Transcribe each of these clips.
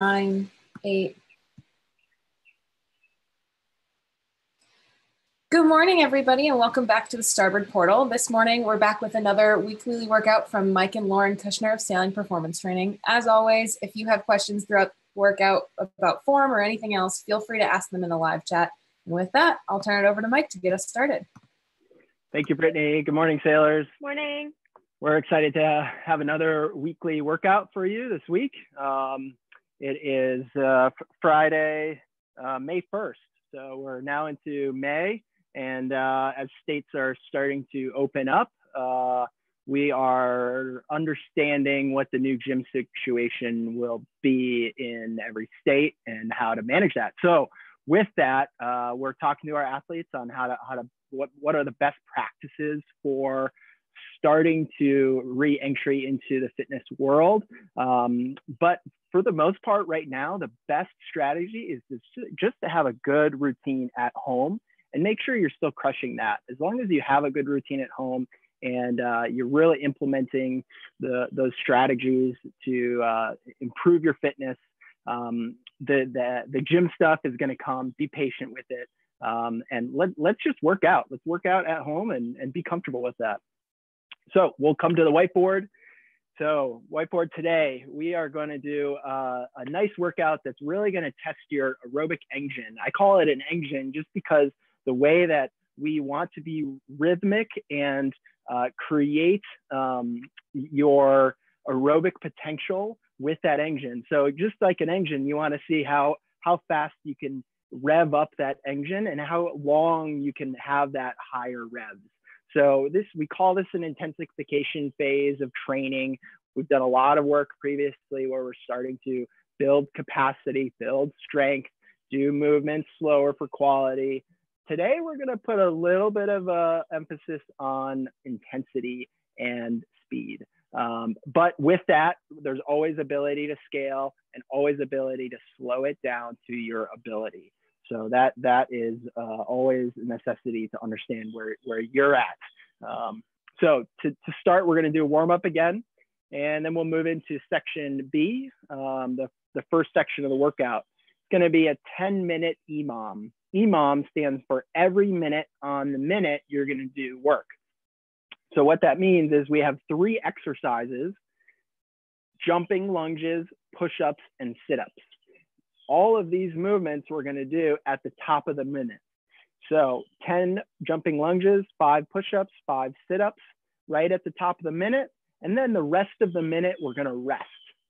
nine, eight. Good morning, everybody, and welcome back to the Starboard Portal. This morning, we're back with another weekly workout from Mike and Lauren Kuschner of Sailing Performance Training. As always, if you have questions throughout the workout about form or anything else, feel free to ask them in the live chat. And with that, I'll turn it over to Mike to get us started. Thank you, Brittany. Good morning, sailors. Morning. We're excited to have another weekly workout for you this week. Um, it is uh, Friday, uh, May 1st. So we're now into May. And uh, as states are starting to open up, uh, we are understanding what the new gym situation will be in every state and how to manage that. So with that, uh, we're talking to our athletes on how to, how to what, what are the best practices for starting to re-entry into the fitness world. Um, but for the most part, right now, the best strategy is just to have a good routine at home and make sure you're still crushing that. As long as you have a good routine at home and uh, you're really implementing the, those strategies to uh, improve your fitness, um, the, the, the gym stuff is going to come. Be patient with it. Um, and let, let's just work out. Let's work out at home and, and be comfortable with that. So we'll come to the whiteboard. So whiteboard today, we are going to do uh, a nice workout that's really going to test your aerobic engine. I call it an engine just because the way that we want to be rhythmic and uh, create um, your aerobic potential with that engine. So just like an engine, you want to see how how fast you can rev up that engine and how long you can have that higher revs. So this we call this an intensification phase of training. We've done a lot of work previously where we're starting to build capacity, build strength, do movements slower for quality. Today we're going to put a little bit of a emphasis on intensity and speed. Um, but with that, there's always ability to scale and always ability to slow it down to your ability. So that that is uh, always a necessity to understand where, where you're at. Um, so to, to start, we're going to do a warm up again, and then we'll move into section B, um, the, the first section of the workout. It's going to be a 10 minute EMOM. EMOM stands for every minute on the minute you're going to do work. So what that means is we have three exercises, jumping lunges, push-ups, and sit-ups all of these movements we're going to do at the top of the minute. So 10 jumping lunges, five push-ups, five sit-ups right at the top of the minute. And then the rest of the minute, we're going to rest.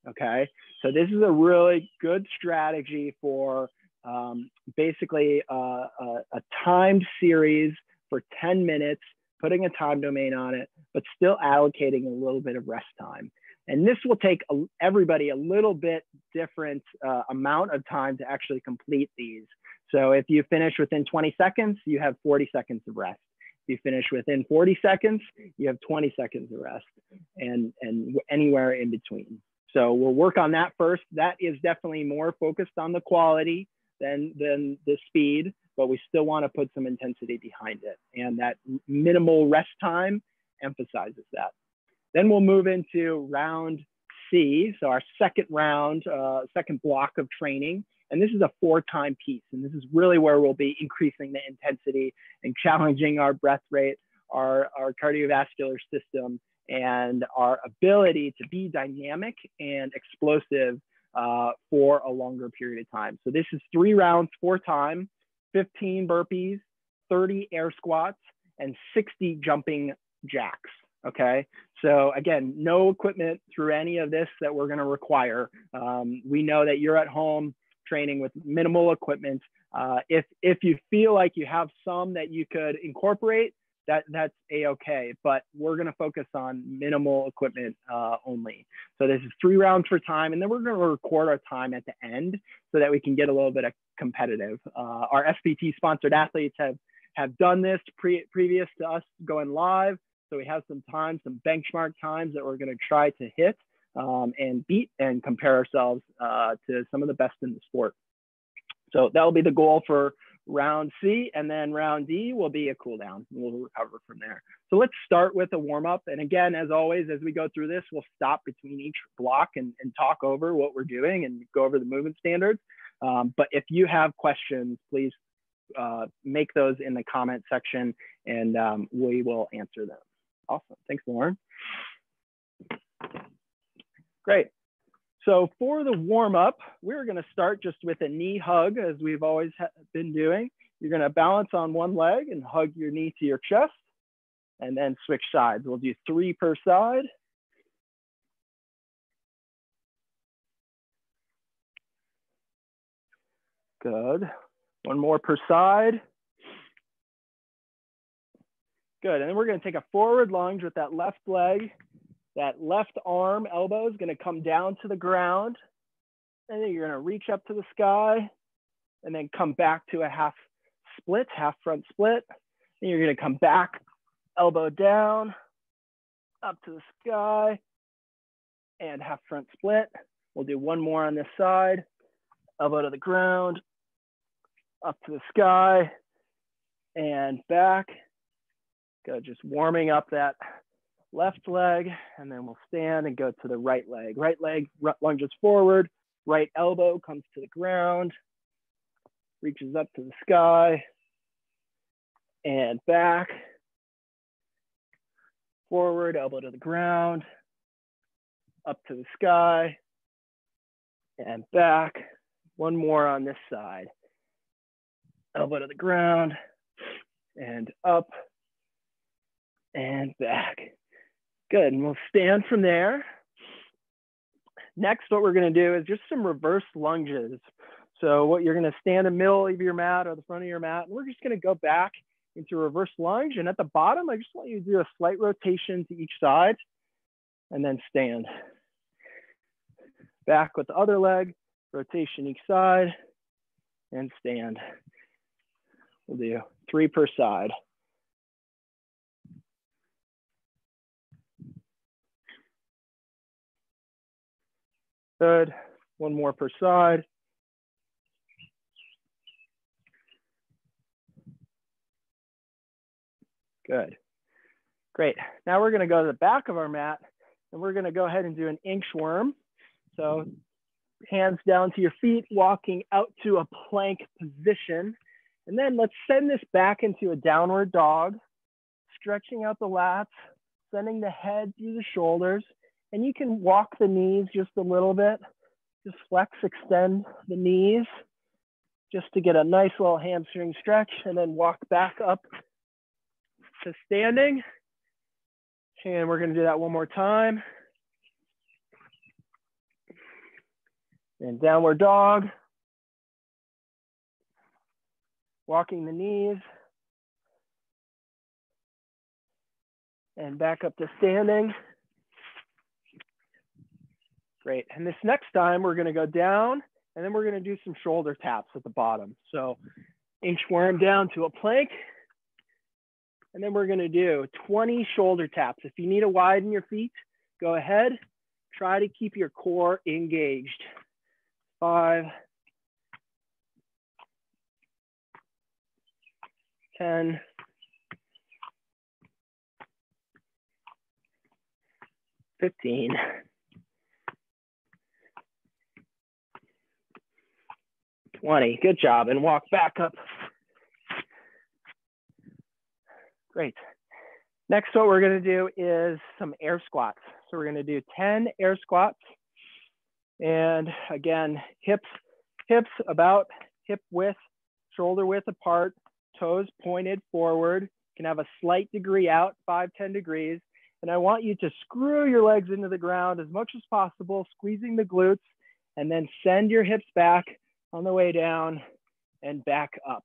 Okay. So this is a really good strategy for um, basically a, a, a timed series for 10 minutes, putting a time domain on it, but still allocating a little bit of rest time. And this will take a, everybody a little bit different uh, amount of time to actually complete these. So if you finish within 20 seconds, you have 40 seconds of rest. If you finish within 40 seconds, you have 20 seconds of rest and, and anywhere in between. So we'll work on that first. That is definitely more focused on the quality than, than the speed, but we still want to put some intensity behind it. And that minimal rest time emphasizes that. Then we'll move into round C, so our second round, uh, second block of training. And this is a for time piece. And this is really where we'll be increasing the intensity and challenging our breath rate, our, our cardiovascular system, and our ability to be dynamic and explosive uh, for a longer period of time. So this is three rounds, for time, 15 burpees, 30 air squats, and 60 jumping jacks. Okay, so again, no equipment through any of this that we're going to require. Um, we know that you're at home training with minimal equipment. Uh, if if you feel like you have some that you could incorporate, that that's a okay. But we're going to focus on minimal equipment uh, only. So this is three rounds for time, and then we're going to record our time at the end so that we can get a little bit of competitive. Uh, our SPT sponsored athletes have have done this pre- previous to us going live. So we have some time, some benchmark times that we're going to try to hit um, and beat and compare ourselves uh, to some of the best in the sport. So that'll be the goal for round C, and then round D will be a cool down. We'll recover from there. So let's start with a warm up. And again, as always, as we go through this, we'll stop between each block and, and talk over what we're doing and go over the movement standards. Um, but if you have questions, please uh, make those in the comment section and um, we will answer them. Awesome. Thanks, Lauren. Great. So for the warm up, we're going to start just with a knee hug as we've always been doing. You're going to balance on one leg and hug your knee to your chest and then switch sides. We'll do three per side. Good. One more per side. Good, and then we're gonna take a forward lunge with that left leg. That left arm, elbow is gonna come down to the ground. And then you're gonna reach up to the sky and then come back to a half split, half front split. And you're gonna come back, elbow down, up to the sky, and half front split. We'll do one more on this side. Elbow to the ground, up to the sky, and back. Good, just warming up that left leg, and then we'll stand and go to the right leg. Right leg lunges forward, right elbow comes to the ground, reaches up to the sky, and back. Forward, elbow to the ground, up to the sky, and back. One more on this side. Elbow to the ground, and up, and back. Good, and we'll stand from there. Next, what we're gonna do is just some reverse lunges. So what you're gonna stand in the middle of your mat or the front of your mat, and we're just gonna go back into reverse lunge. And at the bottom, I just want you to do a slight rotation to each side and then stand. Back with the other leg, rotation each side and stand. We'll do three per side. Good. One more per side. Good. Great. Now we're going to go to the back of our mat and we're going to go ahead and do an inchworm. So hands down to your feet, walking out to a plank position. And then let's send this back into a downward dog, stretching out the lats, sending the head through the shoulders, and you can walk the knees just a little bit. Just flex, extend the knees just to get a nice little hamstring stretch and then walk back up to standing. And we're gonna do that one more time. And downward dog. Walking the knees. And back up to standing. Great. And this next time we're gonna go down and then we're gonna do some shoulder taps at the bottom. So inchworm down to a plank. And then we're gonna do 20 shoulder taps. If you need to widen your feet, go ahead. Try to keep your core engaged. Five, 10, 15, 20. Good job. And walk back up. Great. Next, what we're going to do is some air squats. So we're going to do 10 air squats. And again, hips, hips about hip width, shoulder width apart, toes pointed forward. can have a slight degree out, 5, 10 degrees. And I want you to screw your legs into the ground as much as possible, squeezing the glutes, and then send your hips back on the way down and back up.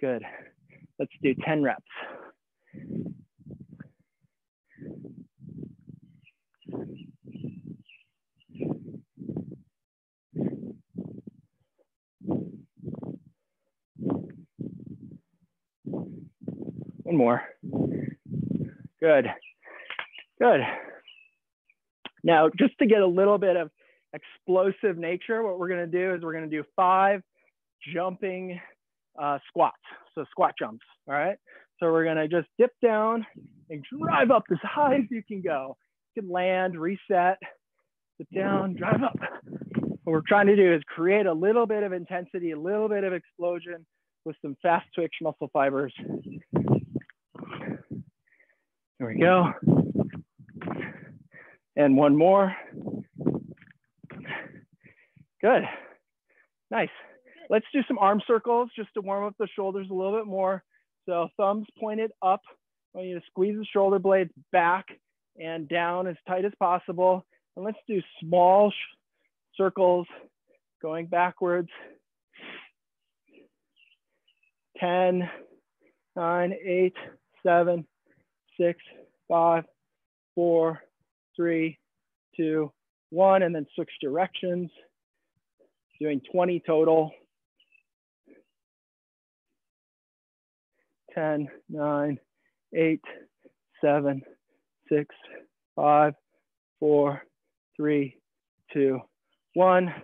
Good. Let's do 10 reps. One more. Good. Good. Now, just to get a little bit of explosive nature, what we're gonna do is we're gonna do five jumping uh, squats, so squat jumps, all right? So we're gonna just dip down and drive up as high as you can go. You can land, reset, dip down, drive up. What we're trying to do is create a little bit of intensity, a little bit of explosion with some fast twitch muscle fibers. There we go. And one more. Good. Nice. Let's do some arm circles just to warm up the shoulders a little bit more. So thumbs pointed up. I want you to squeeze the shoulder blades back and down as tight as possible. And let's do small circles going backwards. 10, 9, 8, 7, 6, 5, 4, 3, 2, 1, and then switch directions. Doing 20 total. 10, 9, 8, 7, 6, 5, 4, 3, 2, 1.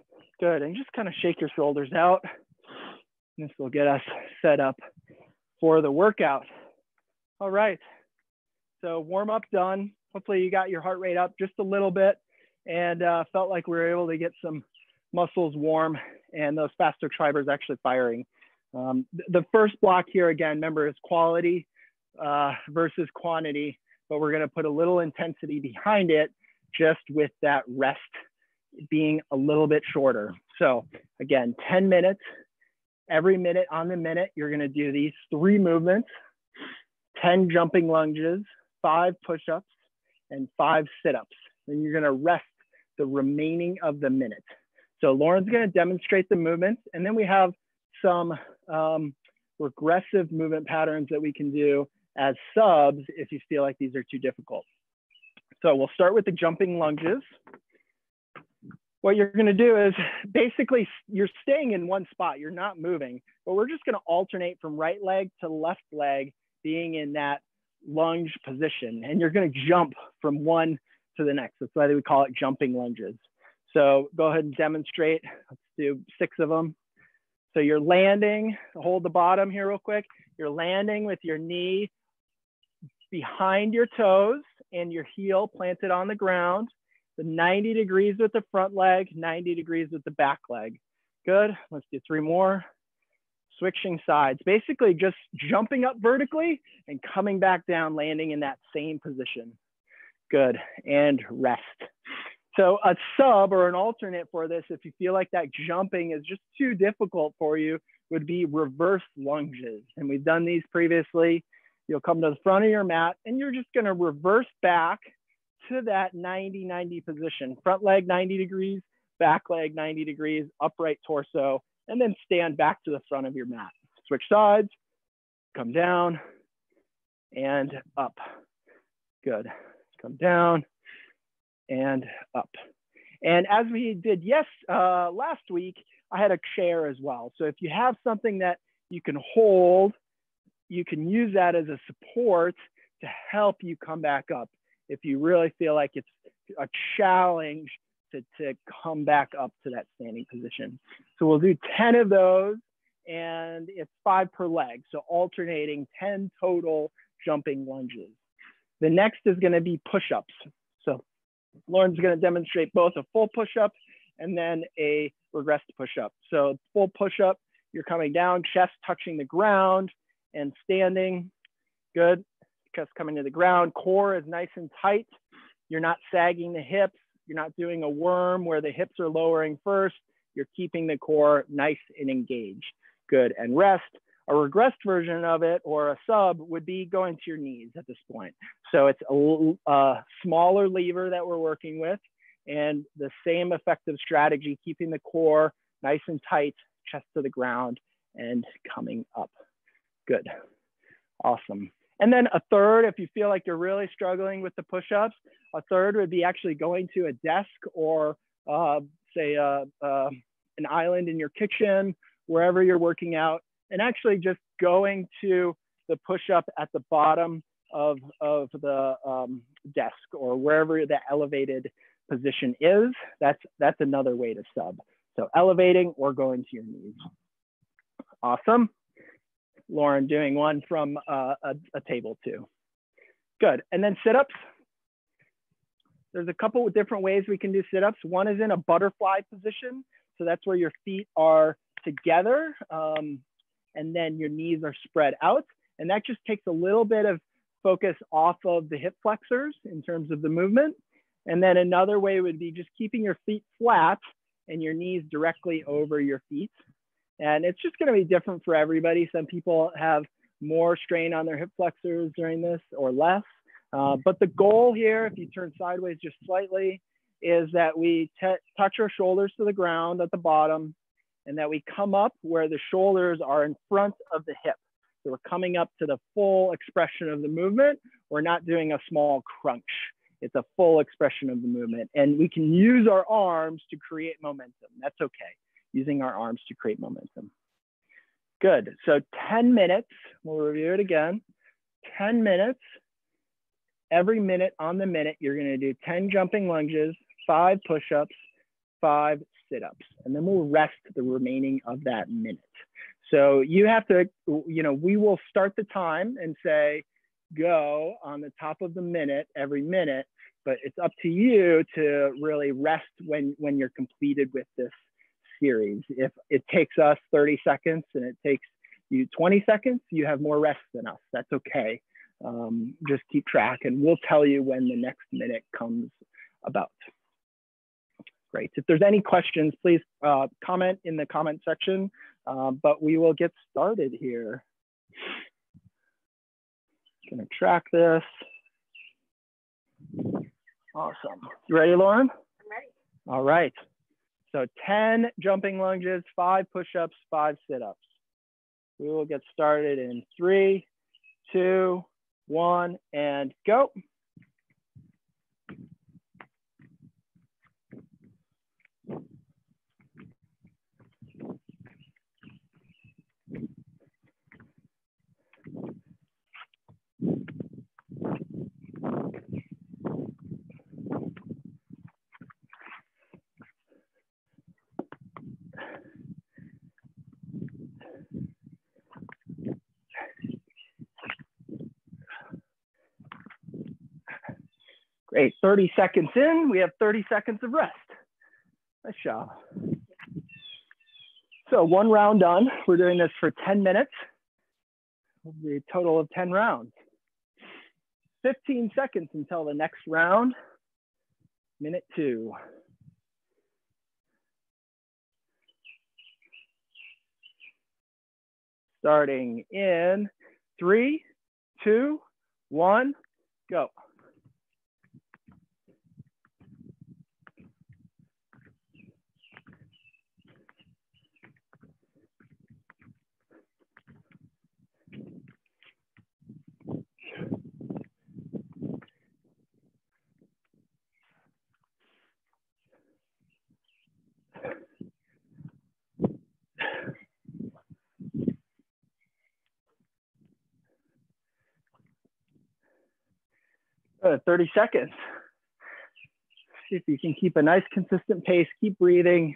Good. And just kind of shake your shoulders out. This will get us set up for the workout. All right. So warm up done. Hopefully you got your heart rate up just a little bit and uh, felt like we were able to get some muscles warm and those faster fibers actually firing. Um, the first block here, again, remember, is quality uh, versus quantity, but we're going to put a little intensity behind it just with that rest being a little bit shorter. So, again, 10 minutes. Every minute on the minute, you're going to do these three movements 10 jumping lunges, five push ups, and five sit ups. Then you're going to rest the remaining of the minute. So, Lauren's going to demonstrate the movements, and then we have some um, regressive movement patterns that we can do as subs if you feel like these are too difficult. So we'll start with the jumping lunges. What you're gonna do is basically you're staying in one spot, you're not moving, but we're just gonna alternate from right leg to left leg being in that lunge position. And you're gonna jump from one to the next. That's why we call it jumping lunges. So go ahead and demonstrate. Let's do six of them. So you're landing, hold the bottom here real quick. You're landing with your knee behind your toes and your heel planted on the ground. The 90 degrees with the front leg, 90 degrees with the back leg. Good, let's do three more. Switching sides, basically just jumping up vertically and coming back down, landing in that same position. Good, and rest. So a sub or an alternate for this, if you feel like that jumping is just too difficult for you, would be reverse lunges. And we've done these previously. You'll come to the front of your mat and you're just gonna reverse back to that 90, 90 position. Front leg 90 degrees, back leg 90 degrees, upright torso, and then stand back to the front of your mat. Switch sides, come down and up. Good. Come down and up. And as we did yes uh, last week, I had a chair as well. So if you have something that you can hold, you can use that as a support to help you come back up. If you really feel like it's a challenge to, to come back up to that standing position. So we'll do 10 of those and it's five per leg. So alternating 10 total jumping lunges. The next is gonna be push-ups. Lauren's going to demonstrate both a full push-up and then a regressed push-up. So full push-up, you're coming down, chest touching the ground and standing. Good. Chest coming to the ground. Core is nice and tight. You're not sagging the hips. You're not doing a worm where the hips are lowering first. You're keeping the core nice and engaged. Good. And rest. A regressed version of it or a sub would be going to your knees at this point. So it's a, a smaller lever that we're working with and the same effective strategy, keeping the core nice and tight, chest to the ground and coming up. Good, awesome. And then a third, if you feel like you're really struggling with the push-ups, a third would be actually going to a desk or uh, say uh, uh, an island in your kitchen, wherever you're working out, and actually just going to the push up at the bottom of, of the um, desk or wherever the elevated position is, that's, that's another way to sub. So elevating or going to your knees. Awesome. Lauren doing one from uh, a, a table too. Good, and then sit-ups. There's a couple of different ways we can do sit-ups. One is in a butterfly position. So that's where your feet are together um, and then your knees are spread out. And that just takes a little bit of focus off of the hip flexors in terms of the movement. And then another way would be just keeping your feet flat and your knees directly over your feet. And it's just gonna be different for everybody. Some people have more strain on their hip flexors during this or less. Uh, but the goal here, if you turn sideways just slightly, is that we touch our shoulders to the ground at the bottom and that we come up where the shoulders are in front of the hip. So we're coming up to the full expression of the movement. We're not doing a small crunch. It's a full expression of the movement. And we can use our arms to create momentum. That's okay, using our arms to create momentum. Good, so 10 minutes, we'll review it again. 10 minutes, every minute on the minute, you're gonna do 10 jumping lunges, five push-ups, five sit-ups, and then we'll rest the remaining of that minute. So you have to, you know, we will start the time and say, go on the top of the minute every minute, but it's up to you to really rest when, when you're completed with this series. If it takes us 30 seconds and it takes you 20 seconds, you have more rest than us. That's okay. Um, just keep track and we'll tell you when the next minute comes about. Great. If there's any questions, please uh, comment in the comment section, uh, but we will get started here. Gonna track this. Awesome. You ready, Lauren? I'm ready. All right. So 10 jumping lunges, five push-ups, five sit-ups. We will get started in three, two, one, and go. 30 seconds in, we have 30 seconds of rest. Nice job. So one round done. We're doing this for 10 minutes. A total of 10 rounds. 15 seconds until the next round. Minute two. Starting in three, two, one, go. Uh, 30 seconds. See if you can keep a nice consistent pace, keep breathing.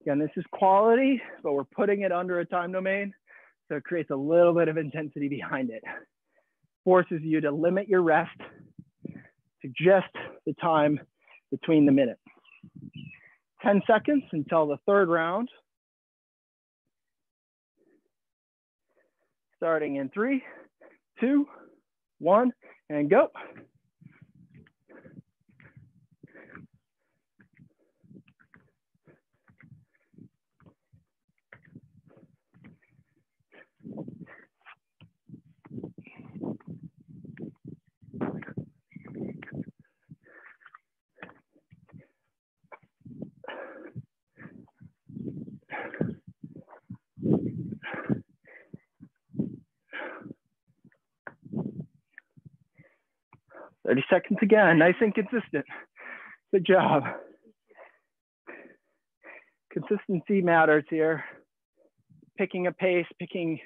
Again, this is quality, but we're putting it under a time domain. So it creates a little bit of intensity behind it. Forces you to limit your rest to just the time between the minutes. 10 seconds until the third round. Starting in three, two, one, and go. 30 seconds again, nice and consistent. Good job. Consistency matters here. Picking a pace, picking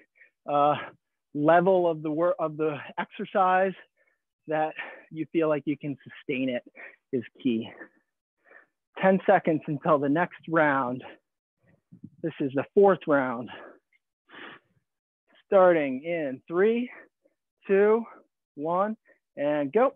a level of the work of the exercise that you feel like you can sustain it is key. 10 seconds until the next round. This is the fourth round. Starting in three, two, one, and go.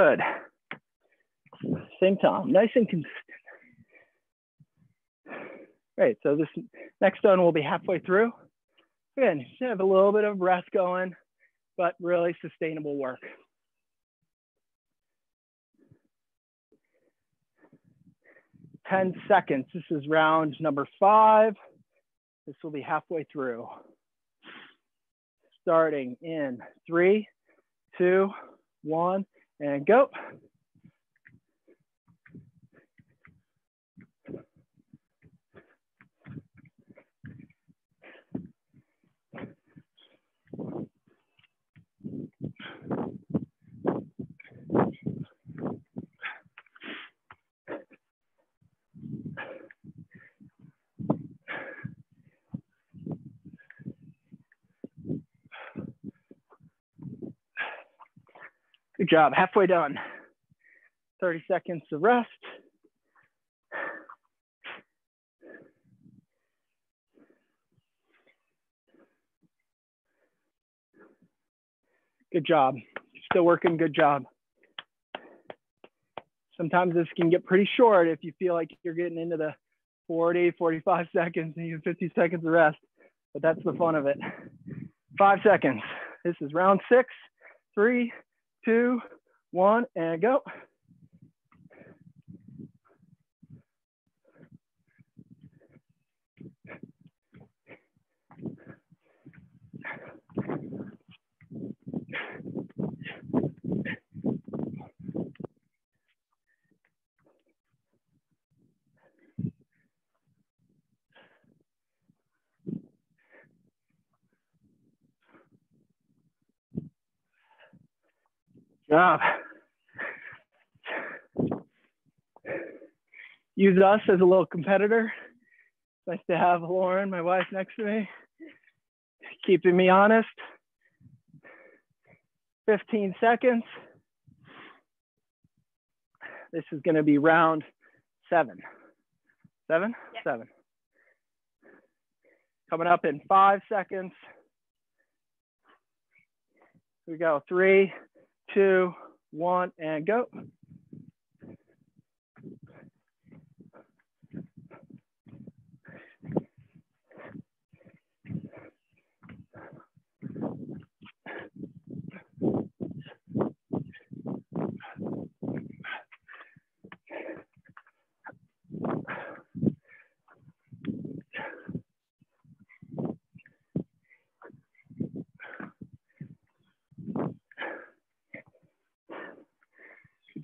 Good. Same time, nice and consistent. Great, so this next one will be halfway through. Again, have a little bit of breath going, but really sustainable work. Ten seconds, this is round number five. This will be halfway through. Starting in three, two, one, and go. Good job, halfway done. 30 seconds of rest. Good job, still working, good job. Sometimes this can get pretty short if you feel like you're getting into the 40, 45 seconds and you have 50 seconds of rest, but that's the fun of it. Five seconds. This is round six, three, two, one, and go. Job. Use us as a little competitor. Nice to have Lauren, my wife, next to me, keeping me honest. 15 seconds. This is going to be round seven. Seven? Yeah. Seven. Coming up in five seconds. Here we go. Three, two, one, and go.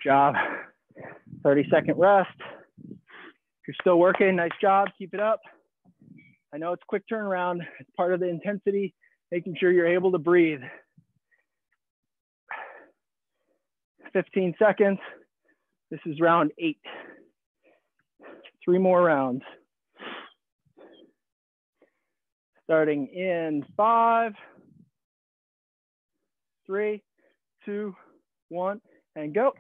Job. 30 second rest. If you're still working, nice job. Keep it up. I know it's quick turnaround. It's part of the intensity, making sure you're able to breathe. 15 seconds. This is round eight. Three more rounds. Starting in five, three, two, one, and go.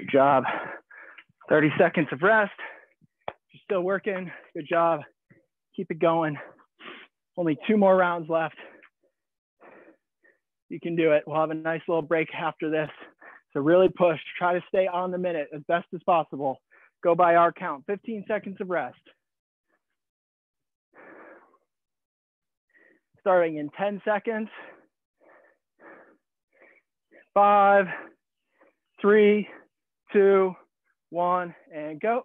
Good job. 30 seconds of rest. You're still working. Good job. Keep it going. Only two more rounds left. You can do it. We'll have a nice little break after this. So really push. Try to stay on the minute as best as possible. Go by our count. 15 seconds of rest. Starting in 10 seconds. Five, three, two, one, and go.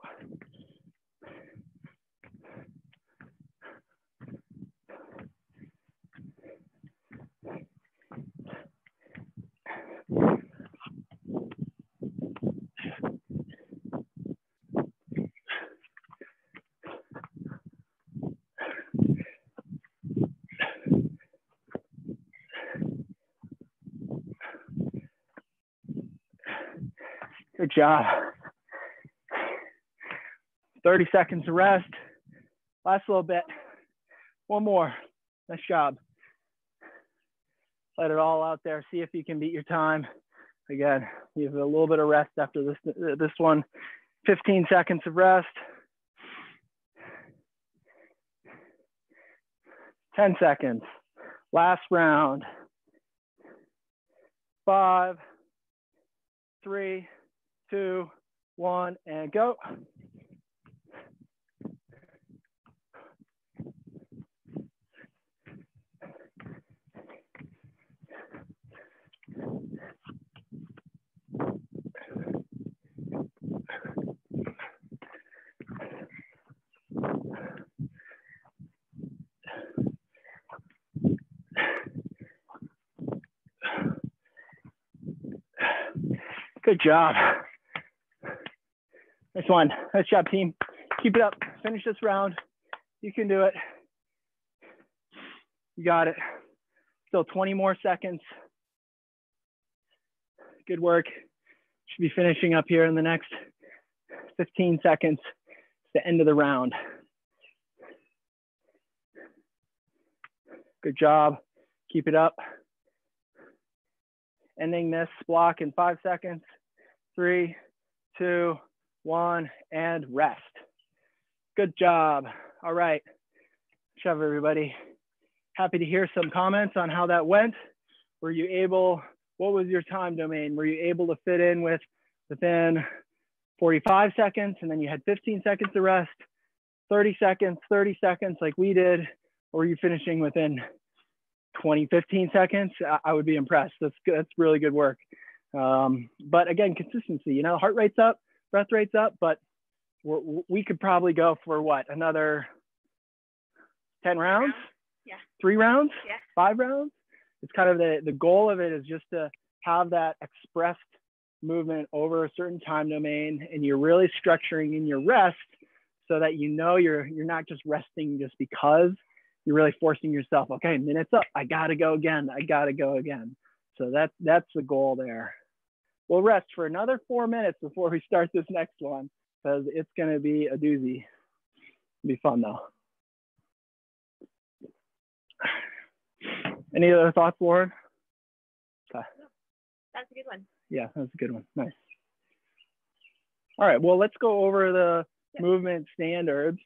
Good job. 30 seconds of rest. Last little bit. One more. Nice job. Let it all out there. See if you can beat your time. Again, you have a little bit of rest after this, this one. 15 seconds of rest. 10 seconds. Last round. Five, three, two, one, and go. Good job. Nice one. Nice job, team. Keep it up. Finish this round. You can do it. You got it. Still 20 more seconds. Good work. Should be finishing up here in the next 15 seconds. It's the end of the round. Good job. Keep it up ending this block in five seconds. Three, two, one, and rest. Good job. All right. Shove everybody. Happy to hear some comments on how that went. Were you able, what was your time domain? Were you able to fit in with within 45 seconds and then you had 15 seconds to rest, 30 seconds, 30 seconds like we did, or were you finishing within 20, 15 seconds, I would be impressed. That's good. That's really good work. Um, but again, consistency, you know, heart rate's up, breath rate's up, but we could probably go for what, another 10 rounds? Yeah. Three rounds? Yeah. Five rounds? It's kind of the, the goal of it is just to have that expressed movement over a certain time domain and you're really structuring in your rest so that you know you're you're not just resting just because you're really forcing yourself okay minutes up i gotta go again i gotta go again so that's that's the goal there we'll rest for another four minutes before we start this next one because it's going to be a doozy It'll be fun though any other thoughts lauren okay. that's a good one yeah that's a good one nice all right well let's go over the movement standards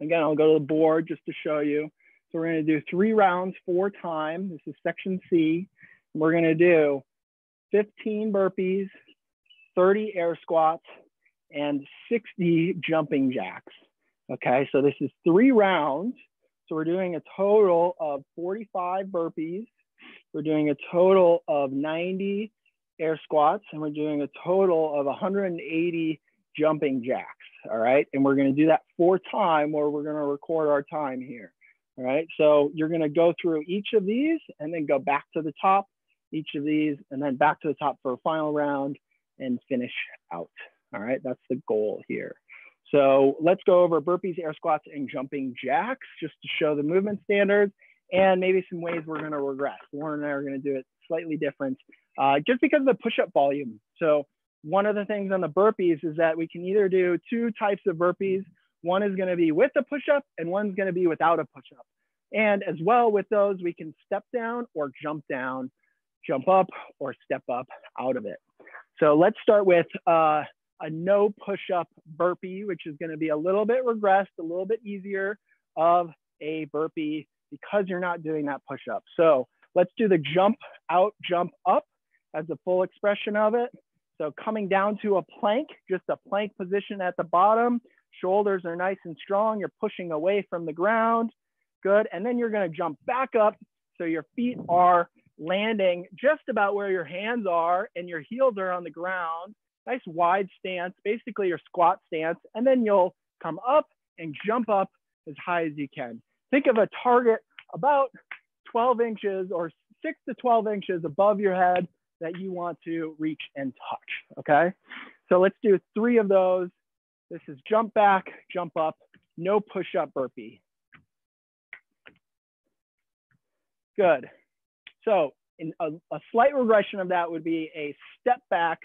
Again, I'll go to the board just to show you. So we're gonna do three rounds, for time. This is section C. We're gonna do 15 burpees, 30 air squats, and 60 jumping jacks. Okay, so this is three rounds. So we're doing a total of 45 burpees. We're doing a total of 90 air squats, and we're doing a total of 180 jumping jacks all right? And we're gonna do that for time where we're gonna record our time here, all right? So you're gonna go through each of these and then go back to the top, each of these, and then back to the top for a final round and finish out, all right? That's the goal here. So let's go over burpees, air squats, and jumping jacks just to show the movement standards and maybe some ways we're gonna regress. Lauren and I are gonna do it slightly different uh, just because of the push-up volume. So one of the things on the burpees is that we can either do two types of burpees. One is going to be with a push-up and one's going to be without a push-up. And as well with those, we can step down or jump down, jump up or step up out of it. So let's start with uh, a no push-up burpee, which is going to be a little bit regressed, a little bit easier of a burpee because you're not doing that push-up. So let's do the jump out, jump up as a full expression of it. So coming down to a plank, just a plank position at the bottom. Shoulders are nice and strong. You're pushing away from the ground. Good. And then you're going to jump back up. So your feet are landing just about where your hands are and your heels are on the ground. Nice wide stance, basically your squat stance. And then you'll come up and jump up as high as you can. Think of a target about 12 inches or six to 12 inches above your head that you want to reach and touch, okay? So let's do three of those. This is jump back, jump up, no push-up burpee. Good. So a, a slight regression of that would be a step back,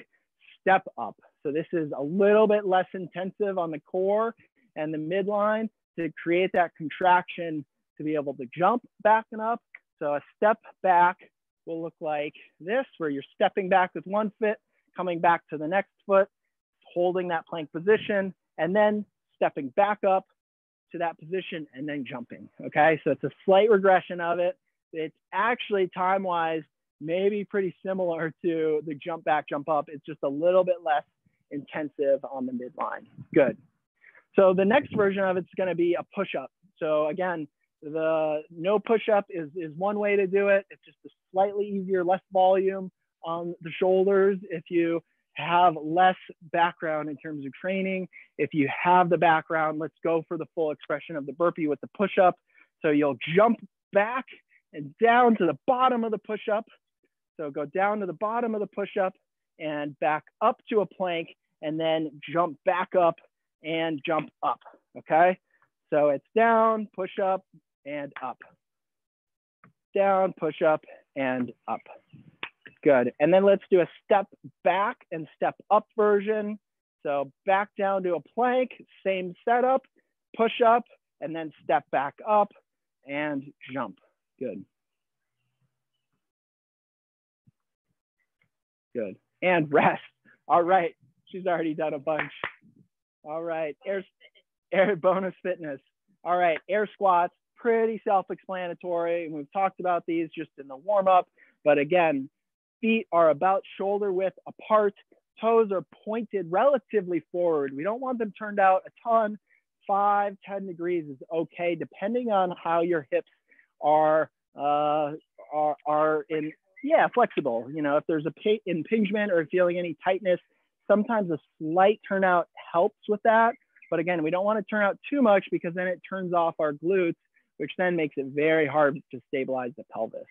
step up. So this is a little bit less intensive on the core and the midline to create that contraction to be able to jump back and up. So a step back will look like this, where you're stepping back with one foot, coming back to the next foot, holding that plank position, and then stepping back up to that position and then jumping. Okay, so it's a slight regression of it. It's actually time wise, maybe pretty similar to the jump back, jump up. It's just a little bit less intensive on the midline. Good. So the next version of it's going to be a push up. So again, the no push up is, is one way to do it. It's just a slightly easier, less volume on the shoulders. If you have less background in terms of training, if you have the background, let's go for the full expression of the burpee with the push up. So you'll jump back and down to the bottom of the push up. So go down to the bottom of the push up and back up to a plank and then jump back up and jump up. Okay. So it's down, push up, and up. Down, push up, and up. Good. And then let's do a step back and step up version. So back down to a plank, same setup, push up, and then step back up and jump. Good. Good. And rest. All right. She's already done a bunch. All right. Air, air bonus fitness. All right. Air squats pretty self-explanatory. And we've talked about these just in the warm-up. But again, feet are about shoulder width apart. Toes are pointed relatively forward. We don't want them turned out a ton. Five, 10 degrees is okay, depending on how your hips are, uh, are, are in, yeah, flexible. You know, if there's a impingement or feeling any tightness, sometimes a slight turnout helps with that. But again, we don't want to turn out too much because then it turns off our glutes which then makes it very hard to stabilize the pelvis.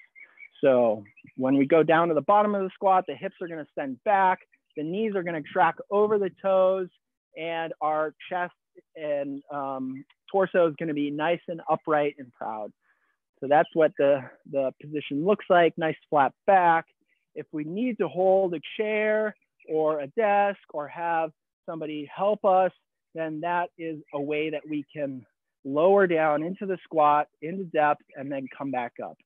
So when we go down to the bottom of the squat, the hips are gonna send back, the knees are gonna track over the toes, and our chest and um, torso is gonna be nice and upright and proud. So that's what the, the position looks like, nice flat back. If we need to hold a chair or a desk or have somebody help us, then that is a way that we can lower down into the squat, into depth, and then come back up.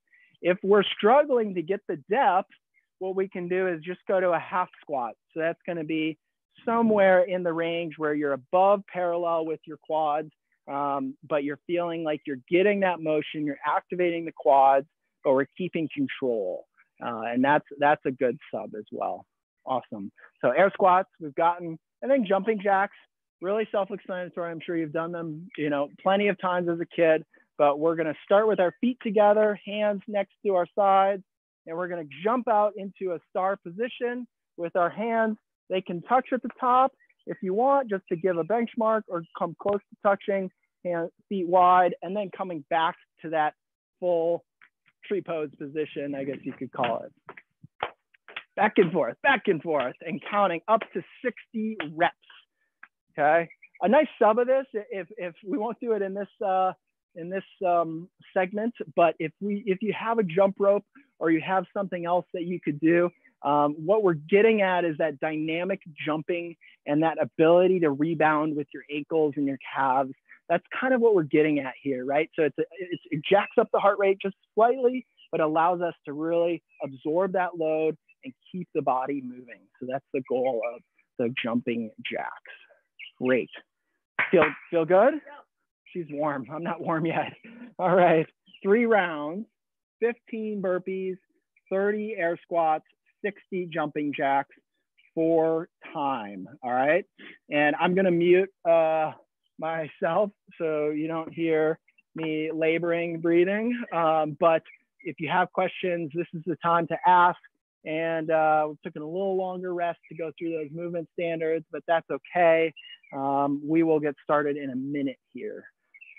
If we're struggling to get the depth, what we can do is just go to a half squat. So that's going to be somewhere in the range where you're above parallel with your quads, um, but you're feeling like you're getting that motion, you're activating the quads, but we're keeping control. Uh, and that's that's a good sub as well. Awesome. So air squats we've gotten, and then jumping jacks really self-explanatory. I'm sure you've done them, you know, plenty of times as a kid, but we're gonna start with our feet together, hands next to our sides, and we're gonna jump out into a star position with our hands. They can touch at the top if you want, just to give a benchmark or come close to touching, hands, feet wide, and then coming back to that full tree pose position, I guess you could call it. Back and forth, back and forth, and counting up to 60 reps. Okay. A nice sub of this, if, if we won't do it in this, uh, in this um, segment, but if we, if you have a jump rope or you have something else that you could do, um, what we're getting at is that dynamic jumping and that ability to rebound with your ankles and your calves. That's kind of what we're getting at here, right? So it's, a, it's it jacks up the heart rate just slightly, but allows us to really absorb that load and keep the body moving. So that's the goal of the jumping jacks. Great. Feel, feel good? She's warm. I'm not warm yet. All right. Three rounds, 15 burpees, 30 air squats, 60 jumping jacks for time. All right. And I'm going to mute uh, myself so you don't hear me laboring breathing. Um, but if you have questions, this is the time to ask. And uh, we took a little longer rest to go through those movement standards, but that's okay. Um, we will get started in a minute here.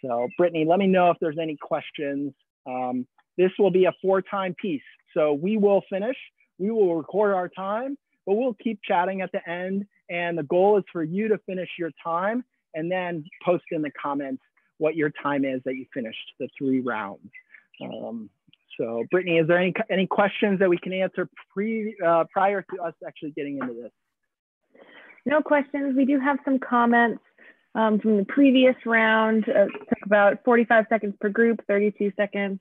So Brittany, let me know if there's any questions. Um, this will be a for time piece. So we will finish, we will record our time, but we'll keep chatting at the end. And the goal is for you to finish your time and then post in the comments what your time is that you finished the three rounds. Um, so Brittany, is there any, any questions that we can answer pre, uh, prior to us actually getting into this? No questions. We do have some comments um, from the previous round. Uh, took about 45 seconds per group, 32 seconds.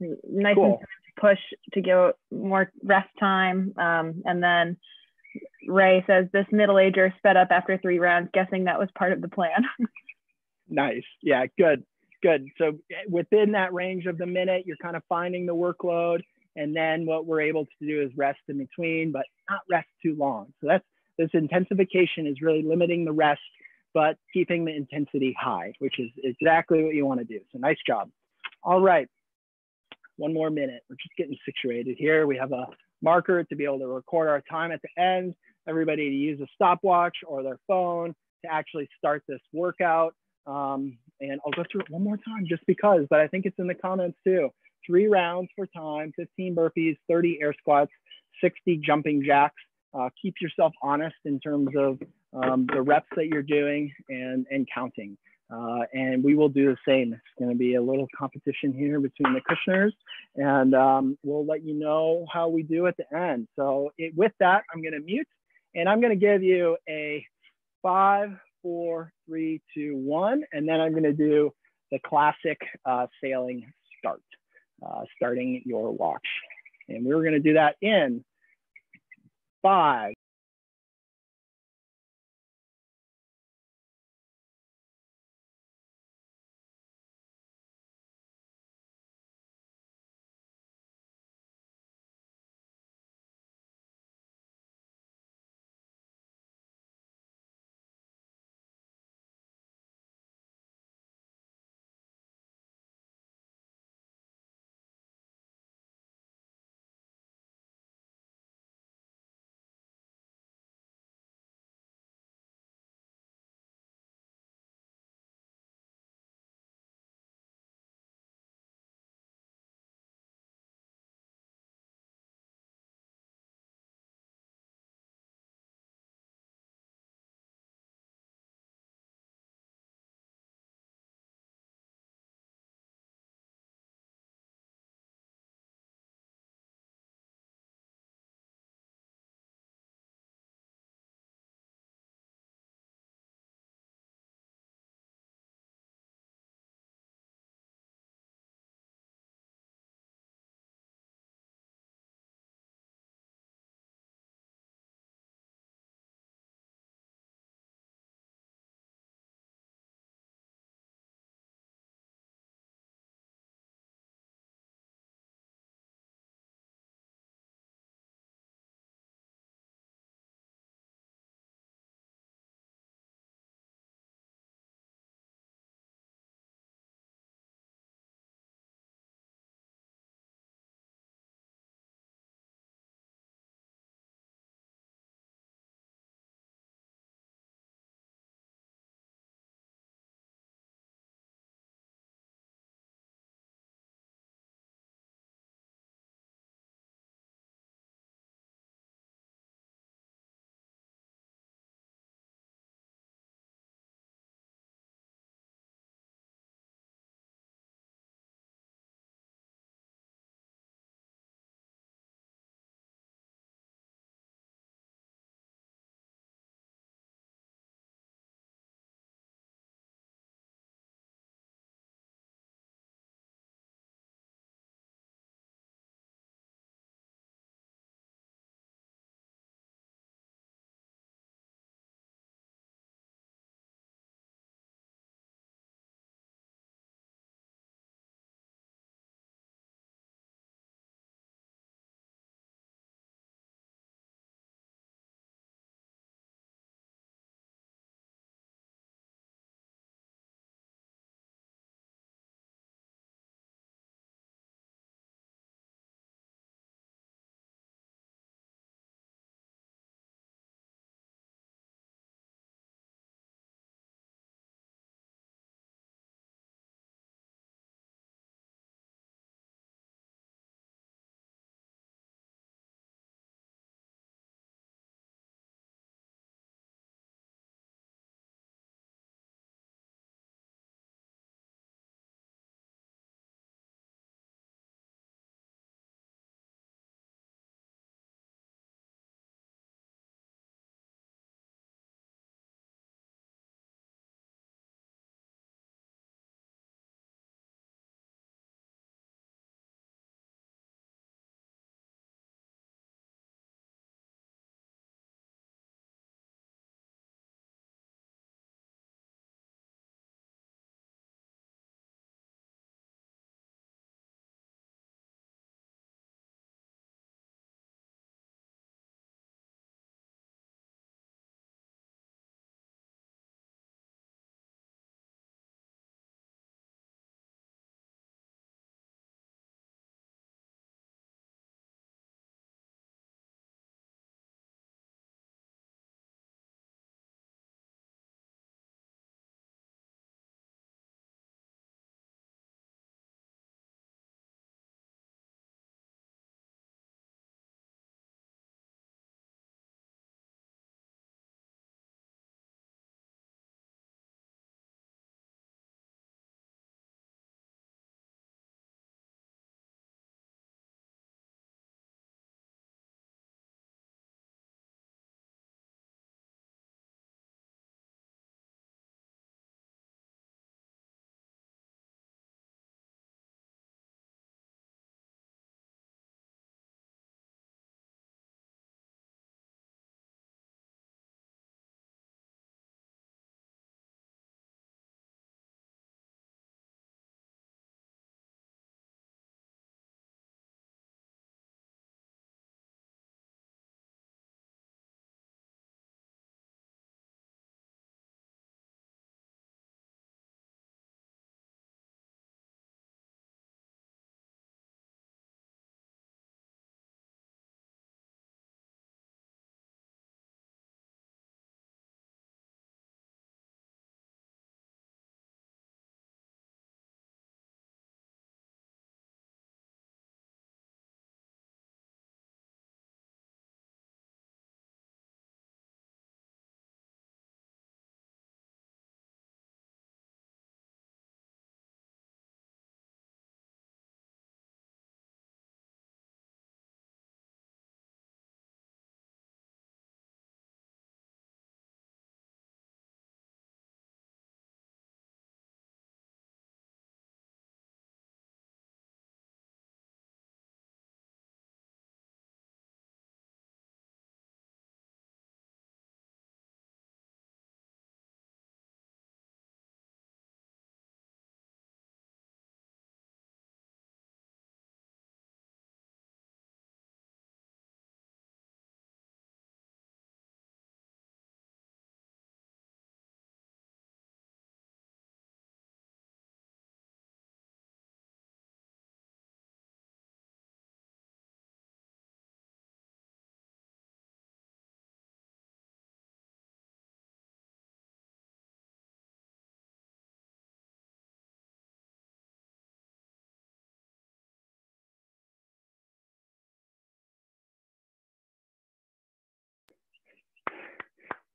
Nice cool. Push to go more rest time. Um, and then Ray says this middle ager sped up after three rounds, guessing that was part of the plan. nice. Yeah, good. Good. So within that range of the minute, you're kind of finding the workload. And then what we're able to do is rest in between, but not rest too long. So that's this intensification is really limiting the rest, but keeping the intensity high, which is exactly what you want to do. So nice job. All right. One more minute. We're just getting situated here. We have a marker to be able to record our time at the end. Everybody to use a stopwatch or their phone to actually start this workout. Um, and I'll go through it one more time just because, but I think it's in the comments too. Three rounds for time, 15 burpees, 30 air squats, 60 jumping jacks. Uh, keep yourself honest in terms of um, the reps that you're doing and, and counting. Uh, and we will do the same. It's going to be a little competition here between the Kuschners, and um, we'll let you know how we do at the end. So it, with that, I'm going to mute, and I'm going to give you a five, four, three, two, one, and then I'm going to do the classic uh, sailing start, uh, starting your watch. And we're going to do that in five,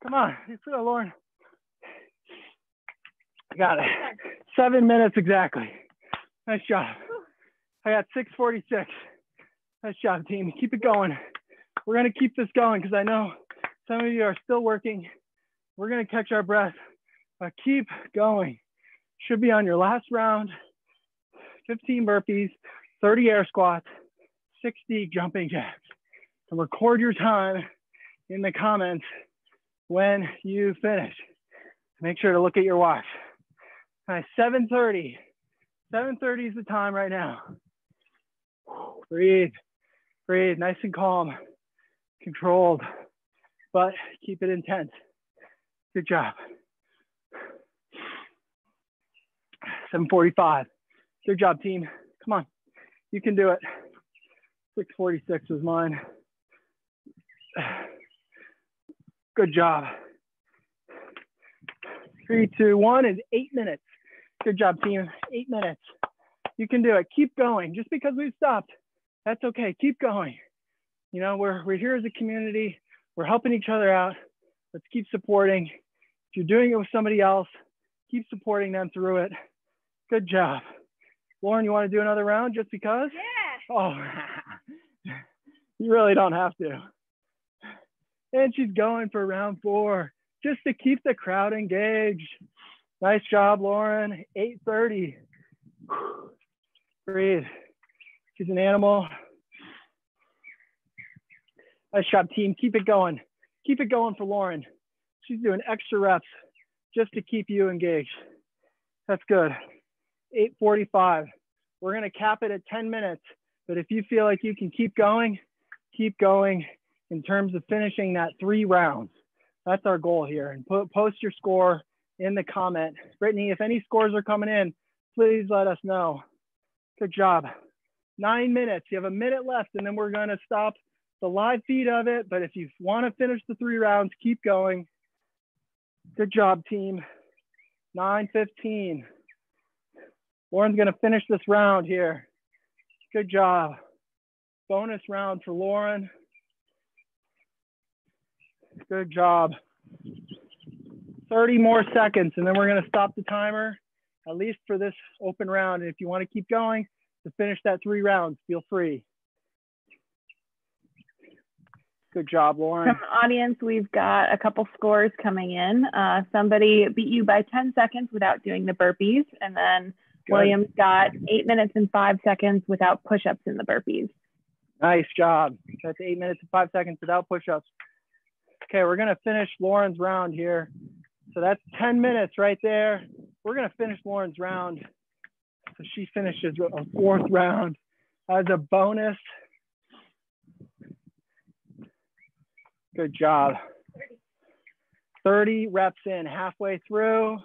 Come on, it's for Lauren. I got it. Seven minutes exactly. Nice job. I got 646. Nice job, team. Keep it going. We're gonna keep this going because I know some of you are still working. We're gonna catch our breath, but keep going. Should be on your last round. 15 burpees, 30 air squats, 60 jumping jacks. And record your time in the comments when you finish. Make sure to look at your watch. All right, 7.30. 7.30 is the time right now. Breathe, breathe, nice and calm, controlled, but keep it intense. Good job. 745. Good job, team. Come on. You can do it. 646 was mine. Good job. Three, two, one is eight minutes. Good job, team. Eight minutes. You can do it. Keep going. Just because we've stopped, that's okay. Keep going. You know, we're, we're here as a community. We're helping each other out. Let's keep supporting. If you're doing it with somebody else, keep supporting them through it. Good job. Lauren, you want to do another round just because? Yeah. Oh, you really don't have to. And she's going for round four just to keep the crowd engaged. Nice job, Lauren. 8.30. Breathe. She's an animal. Nice job, team. Keep it going. Keep it going for Lauren. She's doing extra reps just to keep you engaged. That's good. 8.45. We're to cap it at 10 minutes. But if you feel like you can keep going, keep going in terms of finishing that three rounds. That's our goal here. And put, post your score in the comment. Brittany, if any scores are coming in, please let us know. Good job. Nine minutes. You have a minute left, and then we're going to stop the live feed of it. But if you want to finish the three rounds, keep going. Good job, team. 9.15. Lauren's going to finish this round here. Good job. Bonus round for Lauren. Good job. 30 more seconds, and then we're going to stop the timer, at least for this open round. And if you want to keep going to finish that three rounds, feel free. Good job, Lauren. From the audience, we've got a couple scores coming in. Uh, somebody beat you by 10 seconds without doing the burpees, and then Good. Williams got eight minutes and five seconds without push-ups in the burpees. Nice job. That's eight minutes and five seconds without push-ups. Okay, we're gonna finish Lauren's round here. So that's 10 minutes right there. We're gonna finish Lauren's round. So she finishes a fourth round as a bonus. Good job. 30 reps in, halfway through.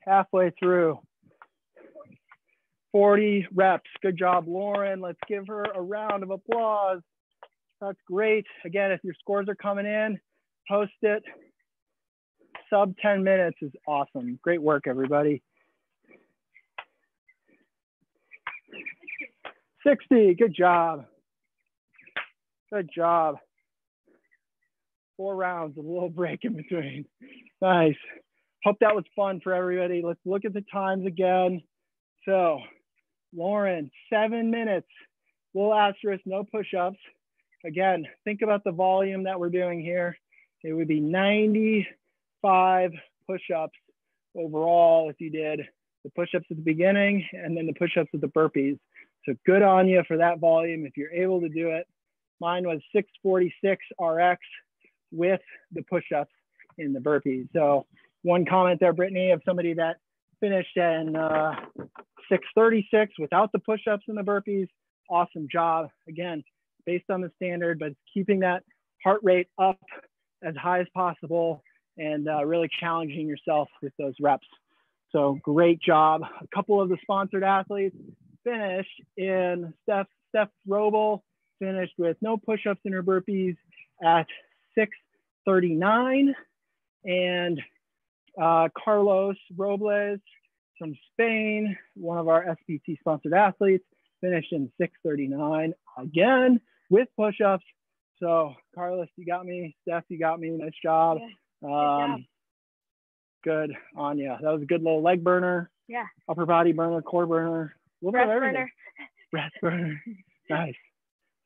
Halfway through. 40 reps. Good job, Lauren. Let's give her a round of applause. That's great. Again, if your scores are coming in, post it. Sub 10 minutes is awesome. Great work, everybody. 60, good job. Good job. Four rounds, a little break in between. Nice. Hope that was fun for everybody. Let's look at the times again. So, Lauren, seven minutes. Little asterisk, no push-ups. Again, think about the volume that we're doing here. It would be 95 push-ups overall if you did the push-ups at the beginning and then the push-ups with the burpees. So good on you for that volume if you're able to do it. Mine was 646 RX with the push-ups in the burpees. So one comment there, Brittany, of somebody that finished in uh, 636 without the push-ups and the burpees. Awesome job. Again, based on the standard, but keeping that heart rate up as high as possible and uh, really challenging yourself with those reps. So great job. A couple of the sponsored athletes finished in Steph, Steph Roble finished with no push-ups in her burpees at 639 and uh, Carlos Robles from Spain, one of our SPT sponsored athletes, finished in 639 again with push-ups. So Carlos, you got me. Steph, you got me. Nice job. Yeah. Um, good on you. That was a good little leg burner. Yeah. Upper body burner, core burner. A little bit Breath everything. burner. Breath burner. nice.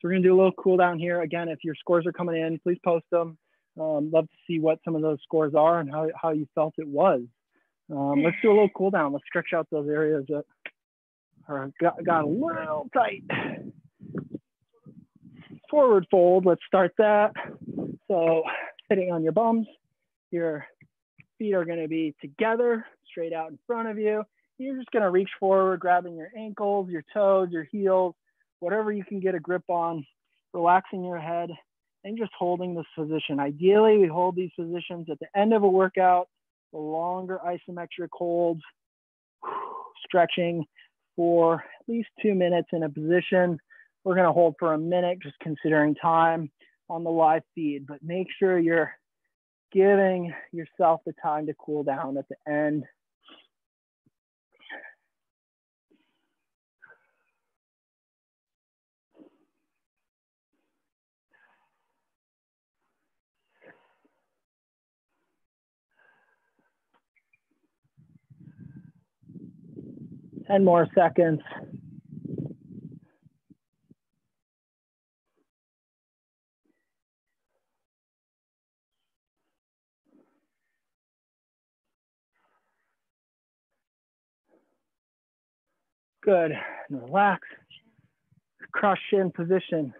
So we're gonna do a little cool down here. Again, if your scores are coming in, please post them. Um, love to see what some of those scores are and how, how you felt it was. Um, let's do a little cool down. Let's stretch out those areas that are got, got a little tight. Forward fold, let's start that. So sitting on your bums, your feet are gonna be together, straight out in front of you. You're just gonna reach forward, grabbing your ankles, your toes, your heels, whatever you can get a grip on, relaxing your head and just holding this position. Ideally, we hold these positions at the end of a workout, the longer isometric holds, stretching for at least two minutes in a position. We're gonna hold for a minute, just considering time on the live feed, but make sure you're giving yourself the time to cool down at the end. Ten more seconds. Good. And relax. Cross shin position.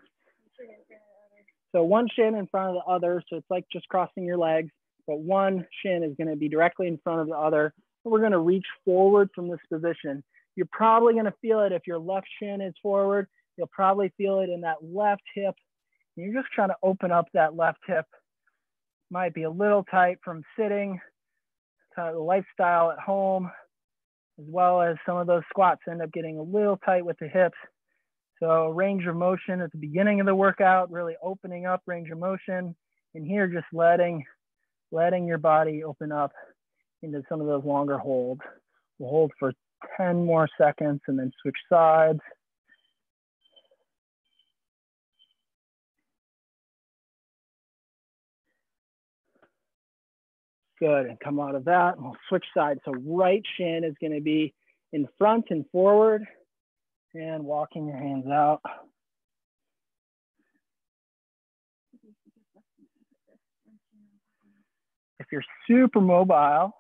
So one shin in front of the other. So it's like just crossing your legs, but one shin is going to be directly in front of the other. We're going to reach forward from this position. You're probably going to feel it if your left shin is forward. You'll probably feel it in that left hip. You're just trying to open up that left hip. Might be a little tight from sitting, the lifestyle at home, as well as some of those squats end up getting a little tight with the hips. So range of motion at the beginning of the workout, really opening up range of motion. And here, just letting, letting your body open up into some of those longer holds. We'll hold for 10 more seconds and then switch sides. Good, and come out of that, and we'll switch sides. So right shin is gonna be in front and forward, and walking your hands out. If you're super mobile,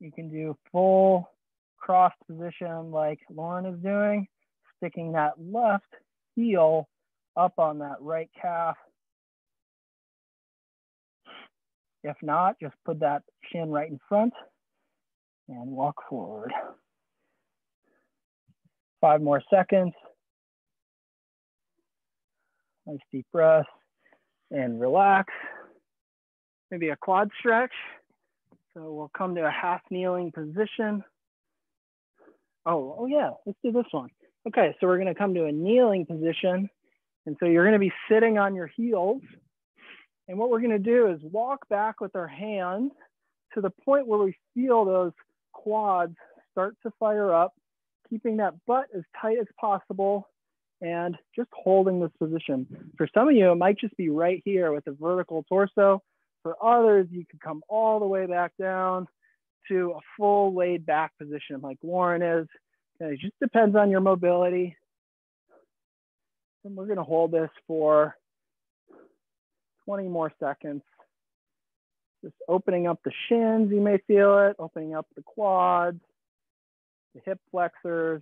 you can do full cross position like Lauren is doing, sticking that left heel up on that right calf. If not, just put that shin right in front and walk forward. Five more seconds. Nice deep breath and relax. Maybe a quad stretch. So we'll come to a half kneeling position. Oh, oh yeah, let's do this one. Okay, so we're gonna come to a kneeling position. And so you're gonna be sitting on your heels. And what we're gonna do is walk back with our hands to the point where we feel those quads start to fire up, keeping that butt as tight as possible and just holding this position. For some of you, it might just be right here with the vertical torso. For others, you could come all the way back down to a full laid back position like Lauren is. Okay, it just depends on your mobility. And we're gonna hold this for 20 more seconds. Just opening up the shins, you may feel it, opening up the quads, the hip flexors.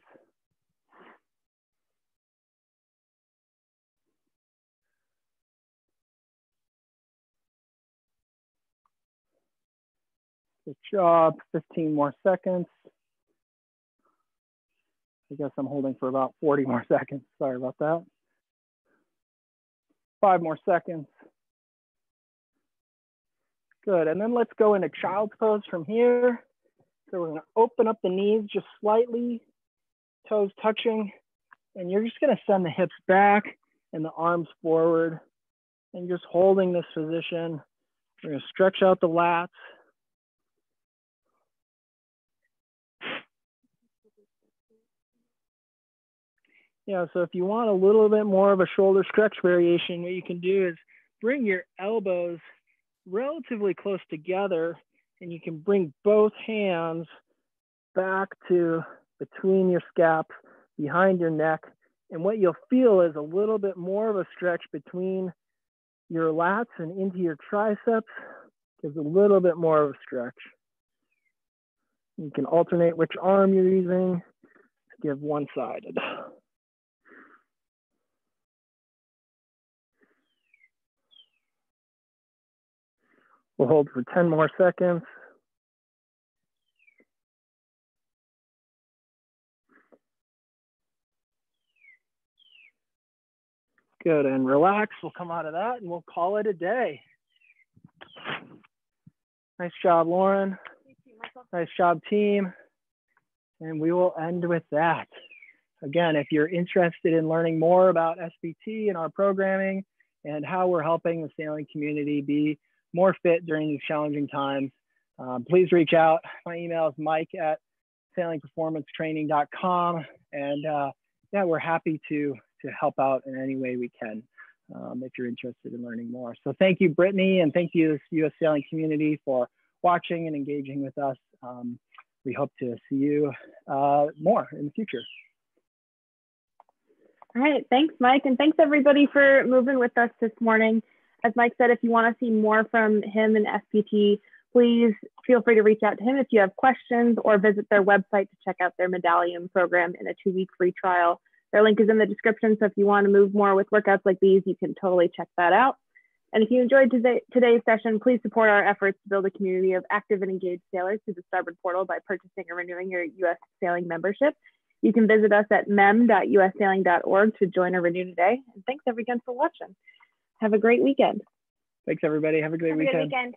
Good job, 15 more seconds. I guess I'm holding for about 40 more seconds. Sorry about that. Five more seconds. Good, and then let's go into child's pose from here. So we're gonna open up the knees just slightly, toes touching, and you're just gonna send the hips back and the arms forward and just holding this position. We're gonna stretch out the lats. Yeah, so if you want a little bit more of a shoulder stretch variation, what you can do is bring your elbows relatively close together and you can bring both hands back to between your scaps, behind your neck. And what you'll feel is a little bit more of a stretch between your lats and into your triceps. Gives a little bit more of a stretch. You can alternate which arm you're using to give one-sided. We'll hold for 10 more seconds. Good, and relax. We'll come out of that and we'll call it a day. Nice job, Lauren. Nice job, team. And we will end with that. Again, if you're interested in learning more about SPT and our programming and how we're helping the sailing community be more fit during these challenging times, um, please reach out. My email is mike at sailingperformancetraining.com. And uh, yeah, we're happy to to help out in any way we can um, if you're interested in learning more. So thank you, Brittany, and thank you, U.S. Sailing community, for watching and engaging with us. Um, we hope to see you uh, more in the future. All right, thanks, Mike, and thanks everybody for moving with us this morning. As Mike said, if you want to see more from him and SPT, please feel free to reach out to him if you have questions or visit their website to check out their medallion program in a two-week free trial. Their link is in the description. So if you want to move more with workouts like these, you can totally check that out. And if you enjoyed today, today's session, please support our efforts to build a community of active and engaged sailors through the Starboard Portal by purchasing or renewing your US Sailing membership. You can visit us at mem.ussailing.org to join or renew today. And thanks everyone for watching. Have a great weekend. Thanks everybody. Have a great Have weekend. A good weekend.